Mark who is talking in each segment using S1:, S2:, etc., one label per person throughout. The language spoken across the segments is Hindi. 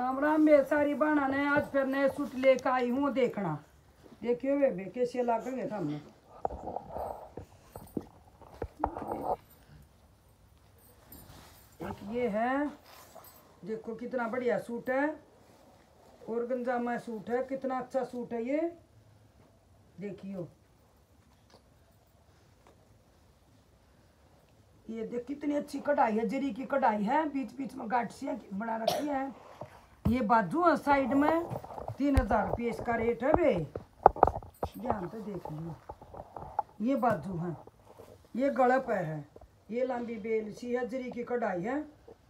S1: राम राम बे सारी बाणा ने आज फिर नए सूट लेकर आई हूँ देखना। देखियो वे कैसे लागेंगे सामने। एक ये है, देखो कितना बढ़िया सूट है। और गंजामा सूट है, कितना अच्छा सूट है ये। देखियो। ये देख कितनी अच्छी कढ़ाई है, जरी की कढ़ाई है बीच बीच में गाठसियाँ बना रखी है। ये बाजू है साइड में तीन हज़ार रुपये इसका रेट है बे ध्यान तो देख लियो ये बाजू है। ये गड़प है। ये लंबी बेल सी है, जरी की कढ़ाई है।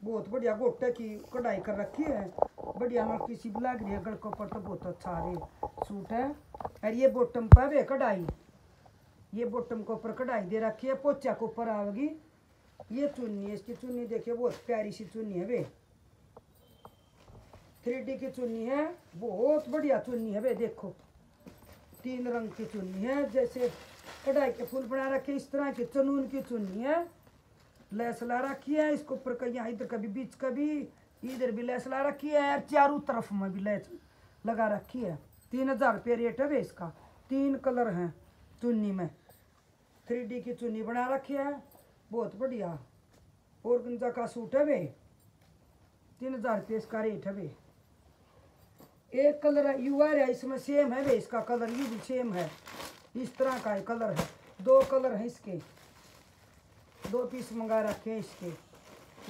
S1: बहुत बढ़िया गोटे की कढ़ाई कर रखी है। बढ़िया मक्की सी भी लग रही है गड़कों पर तो बहुत अच्छा रे सूट है। और ये बॉटम पर है कढ़ाई। ये बॉटम के ऊपर कढ़ाई दे रखी है, पोचा के ऊपर आएगी ये चुन्नी है, इसकी चुन्नी देखिए, बहुत प्यारी सी चुन्नी है वे थ्री की चुन्नी है, बहुत बढ़िया चुन्नी है वे देखो। तीन रंग की चुन्नी है, जैसे कढ़ाई के फूल बना रखे, इस तरह की चनून की चुन्नी है। लैस ला रखी है, इसके ऊपर कहीं इधर कभी बीच कभी, इधर भी लैस ला रखी है चारों तरफ़ में भी लैस लगा रखी है। तीन हज़ार रुपये रेट है वे इसका। तीन कलर हैं चुन्नी में। थ्री डी की चुन्नी बना रखी है, बहुत बढ़िया। और गंजा का सूट है वे तीन हज़ार रुपये इसका रेट है वे एक कलर है यू आर है, इसमें सेम है वे इसका कलर ये भी सेम है। इस तरह का है कलर है। दो कलर है इसके। दो पीस मंगा रखे हैं इसके।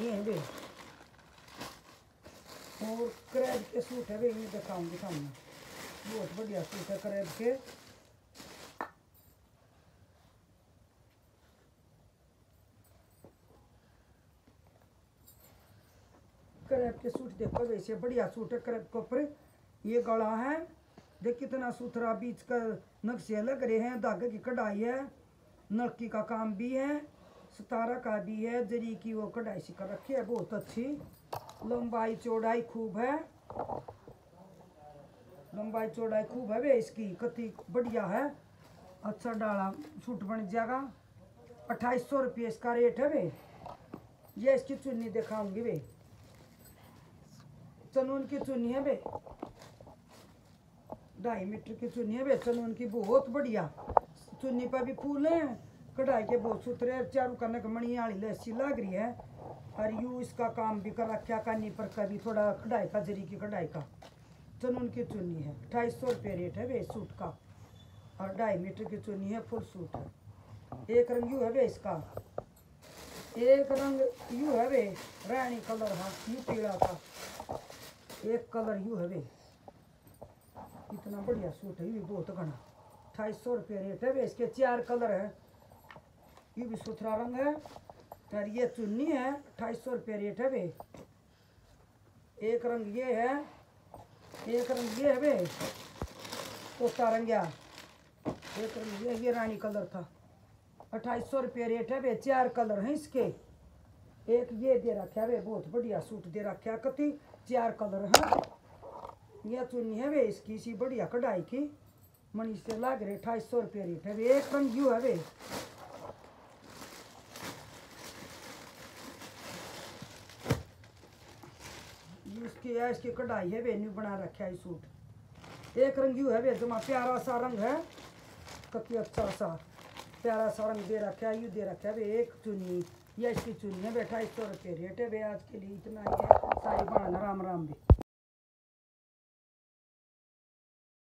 S1: ये है वे और क्रैब के सूट है वे ये दिखाऊँगी सामने बहुत बढ़िया सूट है क्रैब के। करैब के सूट देखो वैसे बढ़िया सूट है करैब के ऊपर। ये गला है। देख कितना सुथरा बीच का नक्शे लग रहे हैं, धागे की कढ़ाई है नलकी का काम भी है, सितारा का भी है, जरी की वो कढ़ाई सी कर रखी है, बहुत अच्छी। लंबाई चौड़ाई खूब है। लंबाई चौड़ाई खूब है वे इसकी, कति बढ़िया है। अच्छा डाला सूट बन जाएगा। अट्ठाईस सौ रुपये इसका रेट है वे। ये इसकी चुन्नी दिखाऊँगी वे। चनून की चुन्नी है बे ढाई मीटर की चुन्नी है बे चनून की बहुत बढ़िया। चुन्नी पर भी फूल है, कढ़ाई के बहुत सुथरे चारू करने का मणि वाली लस्सी लग रही है। और यू इसका काम भी कर रखा कानी पर कभी थोड़ा कढ़ाई का, जरी की कढ़ाई का। चनून की चुन्नी है, ढाई सौ रुपये रेट है बे सूट का। और ढाई मीटर की चुन्नी है, फुल सूट है। एक रंग यू है बे इसका एक रंग यू है वे रानी कलर है, यू पीला का। एक कलर यू है वे इतना बढ़िया सूट है, ये बहुत घना। अट्ठाईस सौ रुपये रेट है, इसके चार कलर है। ये भी सुथरा रंग है, और ये चुन्नी है अट्ठाईस सौ रुपये रेट है वे एक रंग ये है, एक रंग ये है वे तोता रंगिया। एक रंग ये ये रानी कलर था। अट्ठाईस सौ रुपये रेट है वे चार कलर हैं इसके। एक ये दे रखा है वे बहुत बढ़िया सूट दे रखा कति, चार कलर है। यह चुन्नी है वे इसकी सी बढ़िया कढ़ाई की। मनी से लाग रहे अठाईस सौ रुपये रेट है वे, एक रंग यू है वे। इसकी है इसकी कढ़ाई है वे न्यू बना रखा है सूट। एक रंग यू है वे, जमा प्यारा सा रंग है। कति अच्छा सा, प्यारा सा रंग दे रखा है, यू दे रखा है वे, एक चुन्नी, या इसकी चुन्नी है वे अठाईस सौ रुपये रेट है वे, आज के लिए इतना ही है। सारी बाण राम राम भी